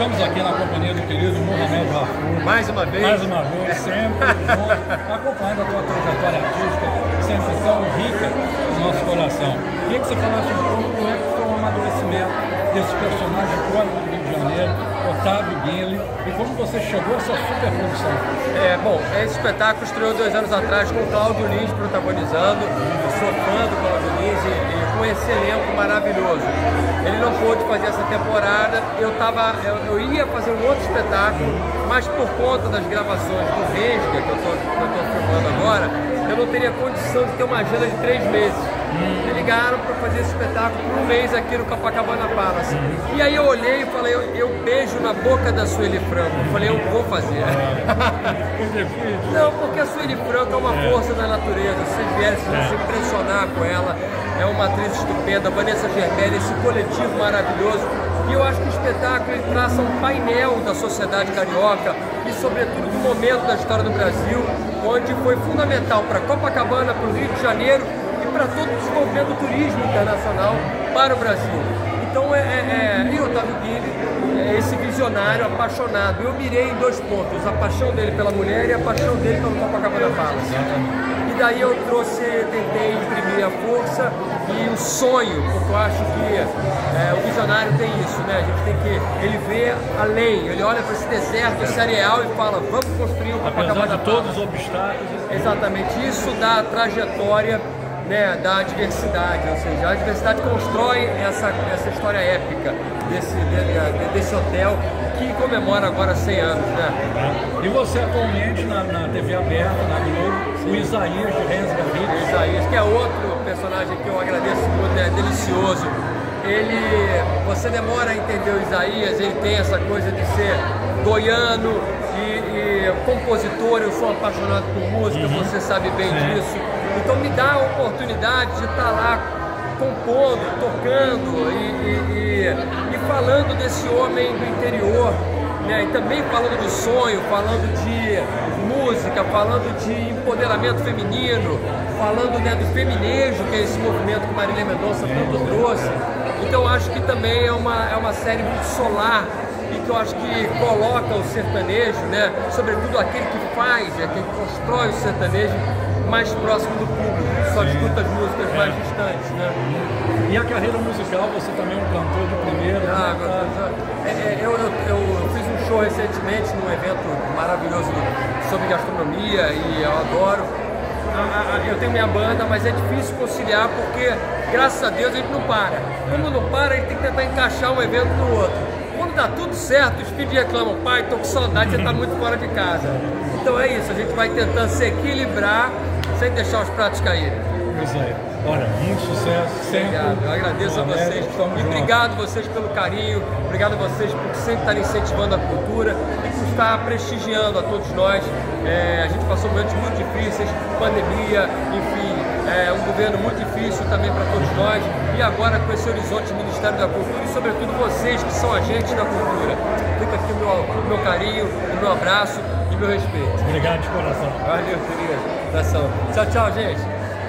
estamos aqui na companhia do querido Mohamed Rafur. Mais uma vez. Mais uma vez, sempre junto, acompanhando a tua trajetória artística, sempre tão rica no nosso coração. Queria que você falasse um pouco como é que foi o amadurecimento desse personagem icônico do Rio de Janeiro, Otávio Guinle, e como você chegou a essa superprodução. É, bom, esse espetáculo estreou dois anos atrás com o Cláudio Lins protagonizando. Sou fã do Cláudio Lins e, e com esse elenco maravilhoso. Ele não pôde fazer essa temporada, eu, tava, eu, eu ia fazer um outro espetáculo, mas por conta das gravações do Vesga, que eu estou filmando agora, eu não teria condição de ter uma agenda de três meses. Me ligaram para fazer esse espetáculo por um mês aqui no Copacabana Palace. E aí eu olhei e falei, eu, eu beijo na boca da Sueli Franco. Eu falei, eu vou fazer. Não, porque a Sueli Franco é uma força da natureza. Se vocês vierem, se impressionar com ela. É uma atriz estupenda, Vanessa Gerbelli, esse coletivo maravilhoso. E eu acho que o espetáculo ele traça um painel da sociedade carioca e, sobretudo, do momento da história do Brasil, onde foi fundamental para Copacabana, para o Rio de Janeiro para todo o desenvolvimento do turismo internacional para o Brasil. Então, é, é, é, e Otávio Guilherme é esse visionário apaixonado. Eu mirei em dois pontos, a paixão dele pela mulher e a paixão dele pelo Copacabana Palace. E daí eu trouxe, tentei imprimir a força e o sonho, porque eu acho que é, o visionário tem isso, né? A gente tem que, ele vê além, ele olha para esse deserto, esse areal e fala, vamos construir o Copacabana Apesar de todos os obstáculos. Exatamente, isso dá trajetória né, da diversidade, ou seja, a diversidade constrói essa, essa história épica desse, de, desse hotel que comemora agora 100 anos. Né? E você atualmente na, na TV aberta, na Globo, Sim. o Isaías de Renzo Garrido. Isaías, que é outro personagem que eu agradeço muito, é delicioso. Ele, você demora a entender o Isaías, ele tem essa coisa de ser goiano e, e compositor, eu sou apaixonado por música, uhum. você sabe bem disso então me dá a oportunidade de estar lá compondo, tocando e, e, e, e falando desse homem do interior, né? e também falando do sonho, falando de música, falando de empoderamento feminino, falando né, do feminejo, que é esse movimento que Marília Mendonça tanto trouxe. Então acho que também é uma, é uma série muito solar e que eu acho que coloca o sertanejo, né, sobretudo aquele que faz, é quem constrói o sertanejo, mais próximo do público, só Sim. escuta as músicas é. mais distantes, né? E a carreira musical, você também é um cantor de primeira, né? ah, né? É, eu, eu, eu, fiz um show recentemente num evento maravilhoso sobre gastronomia e eu adoro. Eu tenho minha banda, mas é difícil conciliar porque, graças a Deus, a gente não para. Como não para, a gente tem que tentar encaixar um evento no outro. Quando dá tudo certo, os filhos reclamam, pai, tô com saudade, você está muito fora de casa. Então é isso, a gente vai tentando se equilibrar sem deixar os pratos caírem. Pois é. Olha, muito sucesso sempre. Obrigado, eu agradeço a vocês. E obrigado a vocês pelo carinho, obrigado a vocês por sempre estar incentivando a cultura e por estar prestigiando a todos nós. É, a gente passou momentos muito difíceis, pandemia, enfim, é, um governo muito difícil também para todos nós. E agora com esse horizonte Ministério da Cultura e sobretudo vocês que são agentes da cultura. Fica aqui o meu, o meu carinho, o meu abraço e meu respeito. Obrigado de coração. Valeu, querido. Tchau, tchau, gente.